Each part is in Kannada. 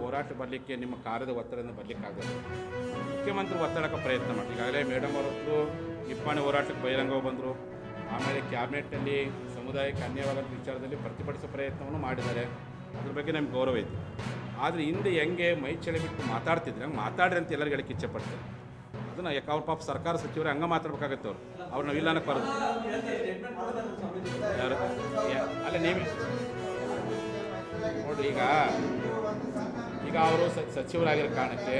ಹೋರಾಟ ಬರಲಿಕ್ಕೆ, ನಿಮ್ಮ ಕಾರ್ಯದ ಒತ್ತಡದಿಂದ ಬರಲಿಕ್ಕಾಗಲ್ಲ ಮುಖ್ಯಮಂತ್ರಿ ಒತ್ತಡಕ್ಕೆ ಪ್ರಯತ್ನ ಮಾಡಿ. ಈಗಾಗಲೇ ಮೇಡಮ್ ಅವರೊಬ್ಬರು ನಿಪ್ಪಾಣಿ ಹೋರಾಟಕ್ಕೆ ಬಹಿರಂಗ ಬಂದರು. ಆಮೇಲೆ ಕ್ಯಾಬಿನೆಟ್ನಲ್ಲಿ ಸಮುದಾಯಕ್ಕೆ ಅನ್ಯವಾಗದ ವಿಚಾರದಲ್ಲಿ ಪ್ರತಿಭಟಿಸೋ ಪ್ರಯತ್ನವನ್ನು ಮಾಡಿದ್ದಾರೆ. ಅದ್ರ ಬಗ್ಗೆ ನಮ್ಗೆ ಗೌರವ ಐತೆ. ಆದರೆ ಹಿಂದೆ ಹೆಂಗೆ ಮೈ ಚಳಿ ಬಿಟ್ಟು ಮಾತಾಡ್ತಿದ್ರೆ, ಹಂಗೆ ಮಾತಾಡ್ರಿ ಅಂತ ಎಲ್ಲರಿಗೆ ಹೇಳಕ್ಕೆ ಇಚ್ಛೆ ಪಡ್ತಾರೆ. ಅದನ್ನು ಯಾಕೆ ಅವ್ರ ಪಾಪ ಸರ್ಕಾರ ಸಚಿವರು ಹಂಗೆ ಮಾತಾಡ್ಬೇಕಾಗತ್ತೆ ಅವ್ರು. ಅವ್ರು ನಾವು ಇಲ್ಲ ಅನ್ನಕ್ಕೆ ಬರೋದು ಅಲ್ಲ ನೀವೇ. ನೋಡ್ರಿ ಈಗ ಈಗ ಅವರು ಸಚಿವರಾಗಿರೋ ಕಾರಣಕ್ಕೆ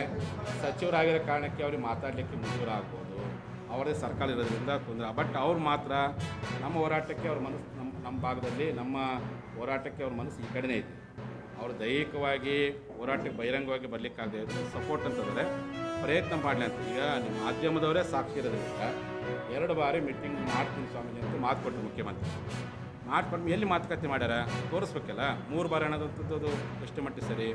ಸಚಿವರಾಗಿರೋ ಕಾರಣಕ್ಕೆ ಅವ್ರಿಗೆ ಮಾತಾಡಲಿಕ್ಕೆ ಮುಂದೂರ ಆಗ್ಬೋದು. ಅವರದೇ ಸರ್ಕಾರ ಇರೋದ್ರಿಂದ ತೊಂದರೆ ಬಟ್ ಅವ್ರು ಮಾತ್ರ ನಮ್ಮ ಹೋರಾಟಕ್ಕೆ ಅವ್ರ ಮನಸ್ಸು ನಮ್ಮ ನಮ್ಮ ಭಾಗದಲ್ಲಿ ನಮ್ಮ ಹೋರಾಟಕ್ಕೆ ಅವ್ರ ಮನಸ್ಸು ಈ ಕಡೆನೇ ಐತೆ ಅವರು ದೈಹಿಕವಾಗಿ ಹೋರಾಟಕ್ಕೆ ಬಹಿರಂಗವಾಗಿ ಬರಲಿಕ್ಕಾಗದೆ ಸಪೋರ್ಟ್ ಅಂತಂದರೆ ಪ್ರಯತ್ನ ಮಾಡಲಿ ಅಂತ. ಈಗ ನಿಮ್ಮ ಮಾಧ್ಯಮದವರೇ ಸಾಕ್ಷಿ ಇರೋದ್ರಿಂದ ಎರಡು ಬಾರಿ ಮೀಟಿಂಗ್ ಮಾಡ್ತೀನಿ ಸ್ವಾಮೀಜಿ ಅಂತ ಮಾತು ಕೊಟ್ಟರು ಮುಖ್ಯಮಂತ್ರಿ. ಮಾಡ್ಕೊಂಡು ಎಲ್ಲಿ ಮಾತುಕತೆ ಮಾಡ್ಯಾರ? ತೋರಿಸ್ಬೇಕಲ್ಲ. ಮೂರು ಬಾರಿ ಅನ್ನೋದಂಥದ್ದು ಎಷ್ಟು ಮಟ್ಟಿಗೆ ಸರಿ?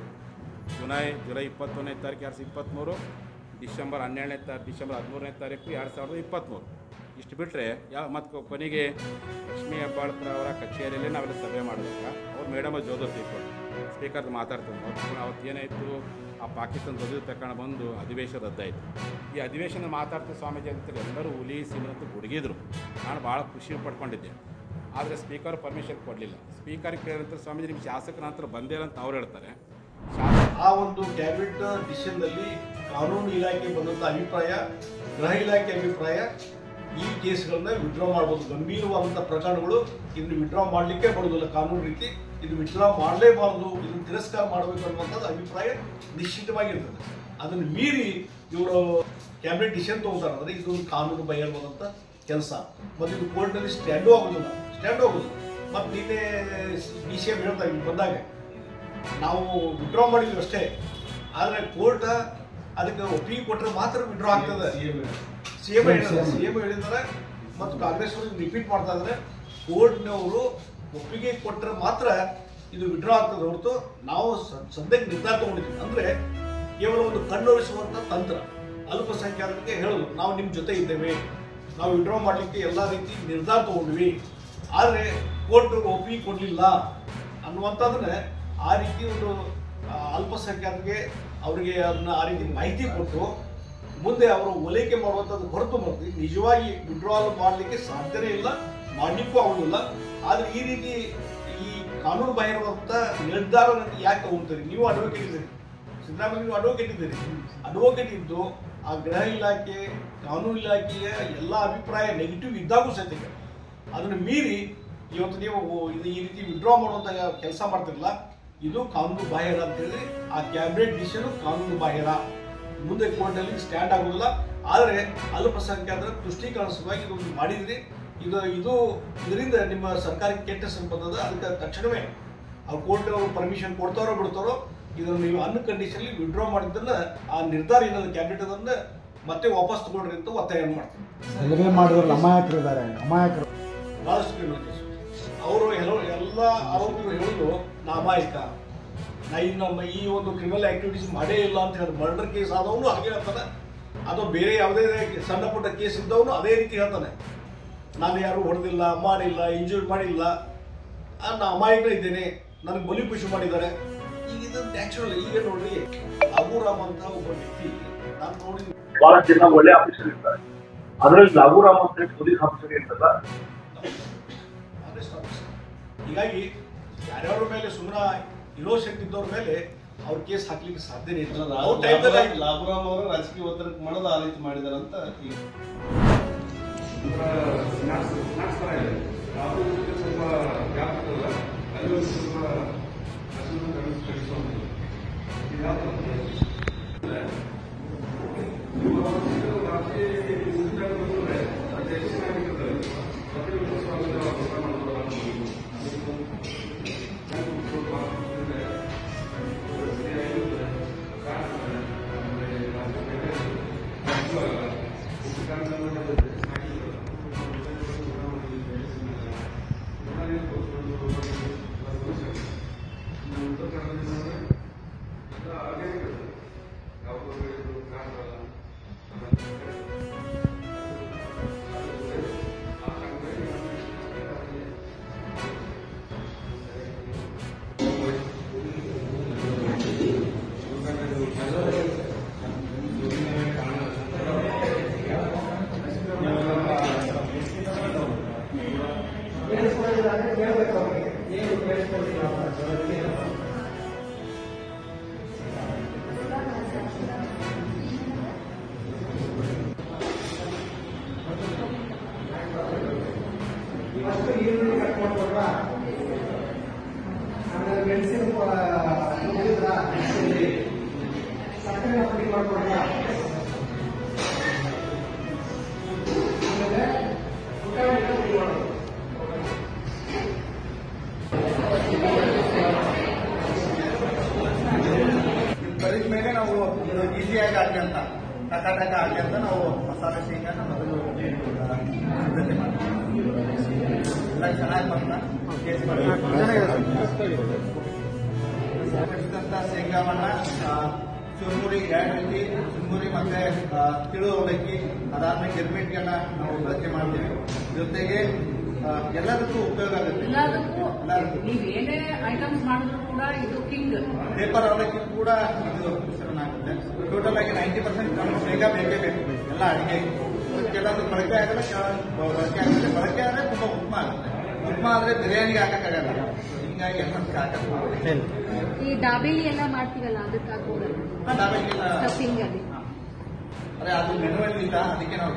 ಜುಲೈ ಜುಲೈ ಇಪ್ಪತ್ತೊಂದನೇ ತಾರೀಕು, ಎರಡು ಸಾವಿರದ ಇಪ್ಪತ್ತ್ಮೂರು ಡಿಸೆಂಬರ್ ಹನ್ನೆರಡನೇ ತಾರೀಕು ಡಿಸೆಂಬರ್ ಹದಿಮೂರನೇ ತಾರೀಕು, ಎರಡು ಸಾವಿರದ ಇಪ್ಪತ್ತ್ಮೂರು ಇಷ್ಟು ಬಿಟ್ಟರೆ ಯಾವ ಮತ್ತು ಕೊನೆಗೆ ಲಕ್ಷ್ಮೀ ಹೆಬ್ಬಾಳ್ಕರ್ ಅವರ ಕಚೇರಿಯಲ್ಲಿ ನಾವೆಲ್ಲ ಸಭೆ ಮಾಡಿದಾಗ ಅವ್ರು ಮೇಡಮ್ ಜೋದರ್ ತಿಳ್ಕೊಂಡು ಸ್ಪೀಕರ್ ಮಾತಾಡ್ತಾರೆ ಅವ್ರು ಅವತ್ತು ಏನಾಯಿತು? ಆ ಪಾಕಿಸ್ತಾನ ಧ್ವಜ ತಗೊಂಡು ಬಂದು ಅಧಿವೇಶನ ರದ್ದಾಯಿತು. ಈ ಅಧಿವೇಶನ ಮಾತಾಡ್ತಾ ಸ್ವಾಮೀಜಿ ಅಂತ ಎಲ್ಲರೂ ಹುಲಿ ಸಿಮಂತ ಗುಡುಗಿದ್ರು. ನಾನು ಭಾಳ ಖುಷಿ ಪಡ್ಕೊಂಡಿದ್ದೆ. ಆದರೆ ಸ್ಪೀಕರ್ ಪರ್ಮಿಷನ್ ಕೊಡಲಿಲ್ಲ. ಸ್ಪೀಕರ್ ಕೇಳಿದಂಥ ಸ್ವಾಮೀಜಿ ನಿಮ್ಮ ಶಾಸಕರ ಹತ್ರ ಬಂದೇ ಅಂತ ಅವ್ರು ಹೇಳ್ತಾರೆ. ಆ ಒಂದು ಕ್ಯಾಬಿನೆಟ್ ಡಿಸಿಷನ್ನಲ್ಲಿ ಕಾನೂನು ಇಲಾಖೆ ಬಂದಂತ ಅಭಿಪ್ರಾಯ ಗೃಹ ಇಲಾಖೆ ಅಭಿಪ್ರಾಯ ಈ ಕೇಸ್ಗಳನ್ನ ವಿಡ್ರಾ ಮಾಡ್ಬೋದು ಗಂಭೀರವಾದಂಥ ಪ್ರಕರಣಗಳು ಇದನ್ನು ವಿಡ್ರಾ ಮಾಡಲಿಕ್ಕೆ ಬರೋದಿಲ್ಲ ಕಾನೂನು ರೀತಿ ಇದು ವಿಡ್ರಾ ಮಾಡಲೇಬಾರದು ಇದನ್ನು ತಿರಸ್ಕಾರ ಮಾಡಬೇಕು ಅನ್ನುವಂಥದ್ದು ಅಭಿಪ್ರಾಯ ನಿಶ್ಚಿತವಾಗಿರ್ತದೆ ಅದನ್ನು ಮೀರಿ ಇವರು ಕ್ಯಾಬಿನೆಟ್ ಡಿಸಿಷನ್ ತಗೋತಾರೆ ಅಂದರೆ ಒಂದು ಕಾನೂನು ಬಹಿರಂಗವಾದಂಥ ಕೆಲಸ ಮತ್ತು ಇದು ಕೋರ್ಟ್ನಲ್ಲಿ ಸ್ಟ್ಯಾಂಡು ಆಗೋದಿಲ್ಲ ಸ್ಟ್ಯಾಂಡ್ ಆಗೋದಿಲ್ಲ ಮತ್ತು ನಿನ್ನೆ ಡಿ ಸಿ ಎಂ ಹೇಳ್ತಾ ಬಂದಾಗ ನಾವು ವಿಡ್ರಾ ಮಾಡಿದ್ವಿ ಅಷ್ಟೇ. ಆದರೆ ಕೋರ್ಟ್ ಅದಕ್ಕೆ ಒಪ್ಪಿಗೆ ಕೊಟ್ಟರೆ ಮಾತ್ರ ವಿಡ್ರಾ ಆಗ್ತದೆ. ಸಿ ಎಂ ಸಿ ಎಂ ಹೇಳಿದ್ದಾರೆ. ಮತ್ತು ಕಾಂಗ್ರೆಸ್ ಅವರು ರಿಪೀಟ್ ಮಾಡ್ತಾ ಇದ್ದಾರೆ. ಕೋರ್ಟ್ನವರು ಒಪ್ಪಿಗೆ ಕೊಟ್ಟರೆ ಮಾತ್ರ ಇದು ವಿಡ್ರಾ ಆಗ್ತದೆ ಹೊರತು ನಾವು ಸದ್ಯಕ್ಕೆ ನಿರ್ಧಾರ ತಗೊಂಡಿದ್ವಿ ಅಂದ್ರೆ ಕೇವಲ ಒಂದು ಕಣ್ಣೊರೆಸುವಂತ ತಂತ್ರ. ಅಲ್ಪಸಂಖ್ಯಾತರಿಗೆ ಹೇಳೋದು. ನಾವು ನಿಮ್ಮ ಜೊತೆ ಇದ್ದೇವೆ. ನಾವು ವಿಡ್ರಾ ಮಾಡಲಿಕ್ಕೆ ಎಲ್ಲ ರೀತಿ ನಿರ್ಧಾರ ತಗೊಂಡ್ವಿ. ಆದರೆ ಕೋರ್ಟ್ ಒಪ್ಪಿಗೆ ಕೊಡಲಿಲ್ಲ ಅನ್ನುವಂಥದ್ದನ್ನ ಆ ರೀತಿ ಒಂದು ಅಲ್ಪಸಂಖ್ಯಾತಿಗೆ ಅವರಿಗೆ ಅದನ್ನ ಆ ರೀತಿ ಮಾಹಿತಿ ಕೊಟ್ಟು ಮುಂದೆ ಅವರು ಓಲೈಕೆ ಮಾಡುವಂಥದ್ದು ಹೊರತು ಮರೆತು ನಿಜವಾಗಿ ವಿಡ್ರಾಲ್ ಮಾಡಲಿಕ್ಕೆ ಸಾಧ್ಯನೇ ಇಲ್ಲ, ಮಾಡಲಿಕ್ಕೂ ಆಗುದಿಲ್ಲ. ಆದರೆ ಈ ರೀತಿ ಈ ಕಾನೂನು ಬಾಹಿರವಾದಂಥ ನಿರ್ಧಾರ ಯಾಕೆ ತಗೊಂತೀರಿ? ನೀವು ಅಡ್ವೊಕೇಟ್ ಇದ್ದೀರಿ. ಸಿದ್ದರಾಮಯ್ಯ, ನೀವು ಅಡ್ವೊಕೇಟ್ ಇದ್ದೀರಿ. ಅಡ್ವೊಕೇಟ್ ಇದ್ದು ಆ ಗೃಹ ಇಲಾಖೆ, ಕಾನೂನು ಇಲಾಖೆಯ ಎಲ್ಲ ಅಭಿಪ್ರಾಯ ನೆಗೆಟಿವ್ ಇದ್ದಾಗೂ ಸಹಿತ ಅದನ್ನು ಮೀರಿ ಇವತ್ತು ನೀವು ಇದು ಈ ರೀತಿ ವಿಡ್ರಾ ಮಾಡುವಂಥ ಕೆಲಸ ಮಾಡ್ತಿರಲ್ಲ ಇದು ಕಾನೂನು ಬಾಹಿರ ಅಂತ ಹೇಳಿ ಆ ಕ್ಯಾಬಿನೆಟ್ ಡಿಸಿಷನ್ ಕಾನೂನು ಬಾಹಿರ. ಮುಂದೆ ಕೋರ್ಟಲ್ಲಿ ಸ್ಟ್ಯಾಂಡ್ ಆಗೋದಿಲ್ಲ. ಆದರೆ ಅಲ್ಪಸಂಖ್ಯಾತರ ತುಷ್ಟೀಕರಣ ಸಲುವಾಗಿ ಇದೊಂದು ಮಾಡಿದ್ರಿ. ಇದು ಇದು ಇದರಿಂದ ನಿಮ್ಮ ಸರ್ಕಾರಕ್ಕೆ ಕೆಟ್ಟ ಸಂಬಂಧದ ಅದಕ್ಕೆ ತಕ್ಷಣವೇ ಆ ಕೋರ್ಟ್ ಅವರು ಪರ್ಮಿಷನ್ ಕೊಡ್ತಾರೋ ಬಿಡ್ತಾರೋ ಇದನ್ನು ನೀವು ಅನ್ ಕಂಡೀಷನ್ಲಿ ವಿಡ್ರಾ ಮಾಡಿದ್ದನ್ನು ಆ ನಿರ್ಧಾರ ಏನಾದ್ರು ಕ್ಯಾಬಿನೆಟ್ ಅದನ್ನು ಮತ್ತೆ ವಾಪಸ್ ತಗೊಂಡ್ರಿ ಅಂತ ಒತ್ತಾಯ ಮಾಡ್ತೀನಿ. ಮಾಡಿದ್ರು ಅಮಾಯಕರು ಬಹಳಷ್ಟು ಅವರು ಎಲ್ಲ ಆರೋಪಿಗಳು ಹೇಳೋದು ನಾ ಅಮಾಯಕ ನಾ ಈ ನಮ್ಮ ಈ ಒಂದು ಕ್ರಿಮಿನಲ್ ಆಕ್ಟಿವಿಟೀಸ್ ಮಾಡೇ ಇಲ್ಲ ಅಂತ ಹೇಳಿ ಮರ್ಡರ್ ಕೇಸ್ ಆದವನು ಹಾಗೆ ಹೇಳ್ತಾನೆ. ಅಥವಾ ಬೇರೆ ಯಾವುದೇ ಸಣ್ಣ ಪುಟ್ಟ ಕೇಸ್ ಇದ್ದವನು ಅದೇ ರೀತಿ ಹೇಳ್ತಾನೆ. ನಾನು ಯಾರು ಹೊಡೆದಿಲ್ಲ, ಮಾಡಿಲ್ಲ ಇಂಜೂರಿ ಮಾಡಿಲ್ಲ. ನಾನು ಅಮಾಯಕ ಇದ್ದೇನೆ. ನನಗೆ ಬಲಿ ಖುಷಿ ಮಾಡಿದ್ದಾರೆ. ಈಗ ಇದು ನ್ಯಾಚುರಲ್ ಈಗ ನೋಡ್ರಿ ಅಬುರಾಮ್ ಅಂತ ಒಬ್ಬ ವ್ಯಕ್ತಿ ನಾನು ನೋಡಿ ಬಹಳ ಜನ ಒಳ್ಳೆ ಆಫೀಸರ್ ಇರ್ತಾರೆ ಅದರಲ್ಲಿ ಲಘುರಾಮ್ ಅಂತ ಪೊಲೀಸ್ ಆಫೀಸರ್ ಇರ್ತಲ್ಲ ಆಫೀಸರ್ ಹೀಗಾಗಿ ಯಾರ್ಯಾರ ಮೇಲೆ ಸುಮ್ಮರ ಇರೋ ಶಕ್ತಿ ಇದ್ದವ್ರ ಮೇಲೆ ಅವ್ರ ಕೇಸ್ ಹಾಕ್ಲಿಕ್ಕೆ ಸಾಧ್ಯನೇ ಇಲ್ಲ ಲಾಭರಾಮ್ ಅವರು ರಾಜಕೀಯ ಒತ್ತಡಕ್ಕೆ ಮಾಡೋದು ಆಲೋಚನೆ ಮಾಡಿದಾರೆ ಅಂತ ಸ್ವಲ್ಪ Kita akan nyata, kata-kata akan nyata, nah, masalah singkatan, masalah singkatan, masalah singkatan, masalah singkatan, masalah singkatan, masalah singkatan, masalah singkatan, masalah singkatan, masalah singkatan, masalah singkatan, masalah singkatan, masalah masalah singkatan, masalah singkatan, ಶೇಂಗಾವನ್ನ ಚುರುಮುರಿ ರೀತಿ ಚುರುಮುರಿ ಮತ್ತೆ ತಿಳು ಅವಲಕ್ಕಿ ಅದಾದ್ಮೇಲೆ ಗಿರ್ಮಿಟ್ಗೆಲ್ಲ ನಾವು ಬಳಕೆ ಮಾಡ್ತೀವಿ ಜೊತೆಗೆ ಎಲ್ಲದಕ್ಕೂ ಉಪಯೋಗ ಆಗುತ್ತೆ ನೀವು ಏನೇ ಐಟಮ್ಸ್ ಮಾಡಿದ್ರು ಕೂಡ ಇದು ಕಿಂಗ್ ಪೇಪರ್ ಅವಲಕ್ಕಿ ಕೂಡ ಇದು ಆಗುತ್ತೆ ಟೋಟಲ್ ಆಗಿ ನೈಂಟಿ ಪರ್ಸೆಂಟ್ ನಮ್ಗೆ ಶೇಂಗಾ ಬೇಕೇ ಬೇಕು. ಎಲ್ಲ ಅಡಿಗೆ. ಕೆಲವೊಂದು ಬಳಕೆ ಆಗಲ್ಲ ಕೆಲವೊಂದು ಬಳಕೆ ಆಗುತ್ತೆ ಬಳಕೆ ಆದರೆ ತುಂಬಾ ಉತ್ತಮ ಆಗುತ್ತೆ ಉತ್ತಮ ಆದ್ರೆ ಬಿರಿಯಾನಿಗೆ ಹಾಕಕ್ಕಾಗಲ್ಲ ಹಿಂಗಾಗಿ ಎಲ್ಲದಕ್ಕೆ ಹಾಕಕ್ಕೆ ಈ ಡಾಬೇಲಿ ಎಲ್ಲ ಮಾಡ್ತೀವಲ್ಲ ಅದಕ್ಕೆ ಹಾಕೋದಲ್ಲ ನಾವೆಲ್ಲ ಸ್ಟಫಿಂಗ್ ಅಲ್ಲಿ ಅದೇ ಅದು ಮೆನುವಲ್ಲಿ ಇಲ್ಲ ಅದಕ್ಕೆ ನಾವು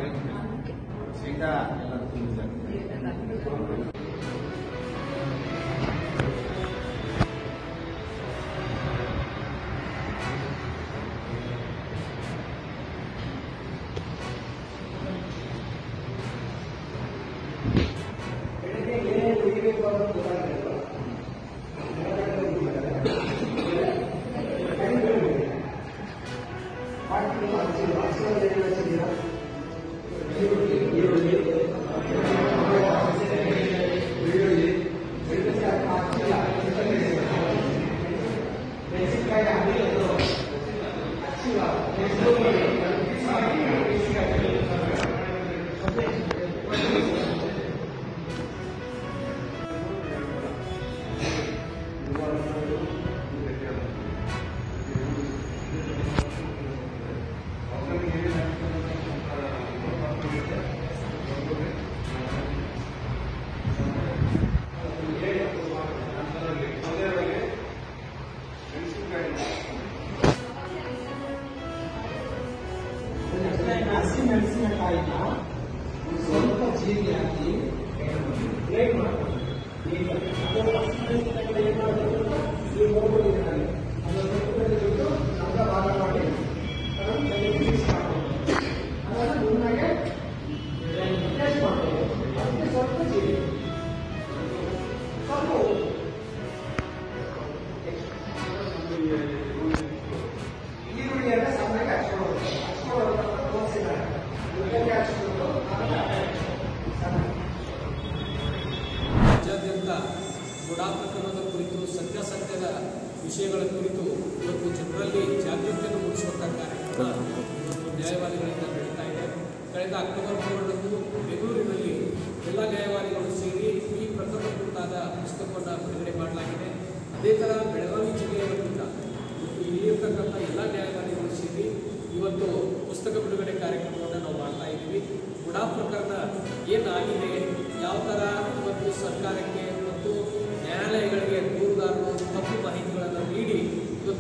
ಹೇಳ್ತೀವಿ ಶೇಂಗಾ ಎಲ್ಲ ತುಂಬಿದೆ. ರಾಜ್ಯಾದ್ಯಂತ ವಿಷಯಗಳ ಕುರಿತು ಇವತ್ತು ಜನರಲ್ಲಿ ಜಾಗೃತಿಯನ್ನು ಮೂಡಿಸುವಂಥ ಕಾರ್ಯಕ್ರಮ ನ್ಯಾಯವಾದಿಗಳಿಂದ ನಡೀತಾ ಇದೆ. ಕಳೆದ ಅಕ್ಟೋಬರ್ ಮೂರರಂದು ಬೆಂಗಳೂರಿನಲ್ಲಿ ಎಲ್ಲ ನ್ಯಾಯವಾದಿಗಳು ಸೇರಿ ಈ ಪ್ರಕರಣ ಕುರಿತಾದ ಪುಸ್ತಕವನ್ನು ಬಿಡುಗಡೆ ಮಾಡಲಾಗಿದೆ. ಅದೇ ಥರ ಬೆಳಗಾವಿ ಜಿಲ್ಲೆಯ ವತಿಯಿಂದ ಇಲ್ಲಿರ್ತಕ್ಕಂಥ ಎಲ್ಲ ನ್ಯಾಯವಾದಿಗಳು ಸೇರಿ ಇವತ್ತು ಪುಸ್ತಕ ಬಿಡುಗಡೆ ಕಾರ್ಯಕ್ರಮವನ್ನು ನಾವು ಮಾಡ್ತಾ ಇದ್ದೀವಿ. ಗುಡಾ ಪ್ರಕರಣ ಏನಾಗಿದೆ ಯಾವ ಥರ ಇವತ್ತು ಸರ್ಕಾರಕ್ಕೆ ಮತ್ತು ನ್ಯಾಯಾಲಯಗಳಿಗೆ ದೂರುದಾರರು ತಪ್ಪು ನೀಡಿ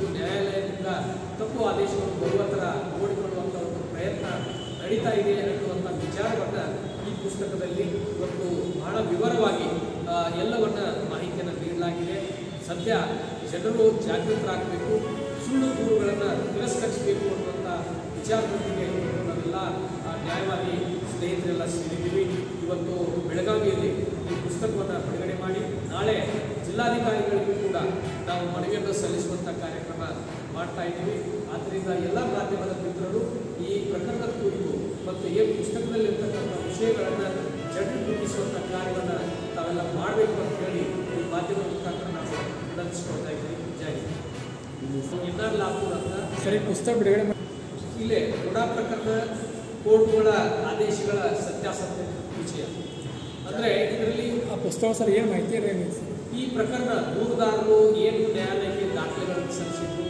ಇವತ್ತು ನ್ಯಾಯಾಲಯದಿಂದ ತಪ್ಪು ಆದೇಶವನ್ನು ಬರುವ ಥರ ನೋಡಿಕೊಳ್ಳುವಂಥ ಒಂದು ಪ್ರಯತ್ನ ನಡೀತಾ ಇದೆ ಅನ್ನುವಂಥ ವಿಚಾರವನ್ನು ಈ ಪುಸ್ತಕದಲ್ಲಿ ಇವತ್ತು ಬಹಳ ವಿವರವಾಗಿ ಎಲ್ಲವನ್ನ ಮಾಹಿತಿಯನ್ನು ನೀಡಲಾಗಿದೆ. ಸದ್ಯ ಜನರು ಜಾಗೃತರಾಗಬೇಕು ಸುಳ್ಳು ದೂರುಗಳನ್ನು ತಿರಸ್ಕರಿಸಬೇಕು ಅನ್ನುವಂಥ ವಿಚಾರದೊಂದಿಗೆ ನಾವೆಲ್ಲ ಆ, ನ್ಯಾಯವಾದಿ ಸ್ನೇಹಿತರೆಲ್ಲ ಸೇರಿದ್ದೀವಿ. ಇವತ್ತು ಬೆಳಗಾವಿಯಲ್ಲಿ ಈ ಪುಸ್ತಕವನ್ನು ಬಿಡುಗಡೆ ಮಾಡಿ ನಾಳೆ ಜಿಲ್ಲಾಧಿಕಾರಿಗಳಿಗೂ ಕೂಡ ನಾವು ಮನವಿಯನ್ನು ಸಲ್ಲಿಸುವಂಥ ಕಾರ್ಯಕ್ರಮ ಮಾಡ್ತಾ ಇದ್ದೀವಿ. ಆದ್ದರಿಂದ ಎಲ್ಲ ಮಾಧ್ಯಮದ ಮಿತ್ರರು ಈ ಪ್ರಕರಣದ ಕುರಿತು ಮತ್ತು ಏನು ಪುಸ್ತಕದಲ್ಲಿರ್ತಕ್ಕಂಥ ವಿಷಯಗಳನ್ನು ಜಡ್ಡು ಮುಟ್ಟಿಸುವಂಥ ಕಾರ್ಯವನ್ನು ತಾವೆಲ್ಲ ಮಾಡಬೇಕು ಅಂತ ಹೇಳಿ ಈ ಮಾಧ್ಯಮದ ಮುಖಾಂತರ ನಾವು ವಿನಂತಿಸ್ಕೊಳ್ತಾ ಇದ್ದೀವಿ. ಜೈ ಎನ್ಆರ್ ಲಾಪೂರ್ ಅಂತ ಸರಿ ಪುಸ್ತಕ ಬಿಡುಗಡೆ ಇಲ್ಲೇ ಕೂಡ ಪ್ರಕರಣ ಕೋರ್ಟ್ಗಳ ಆದೇಶಗಳ ಸತ್ಯಾಸತ್ಯ ವಿಷಯ. ಅಂದರೆ ಇದರಲ್ಲಿ ಆ ಪುಸ್ತಕ ಸರ್ ಏನು ಮಾಹಿತಿ? ಈ ಪ್ರಕರಣ ದೂರುದಾರರು ಏನು ನ್ಯಾಯಾಲಯಕ್ಕೆ ದಾಖಲೆಗಳನ್ನು ಸಲ್ಲಿಸಿದ್ರು?